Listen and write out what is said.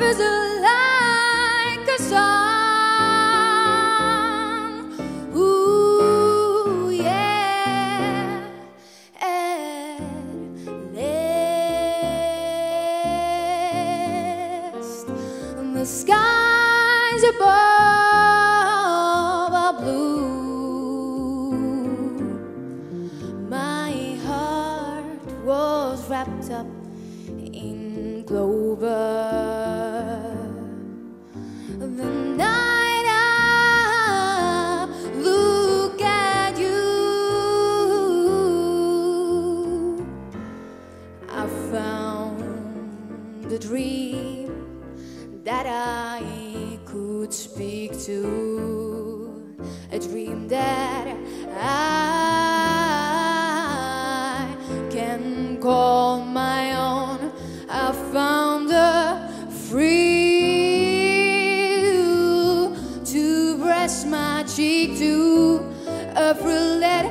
life like a song. Ooh, yeah. The skies above are blue. My heart was wrapped up in clover. Found a dream that I could speak to, a dream that I can call my own. I found a free to press my cheek to a thrill that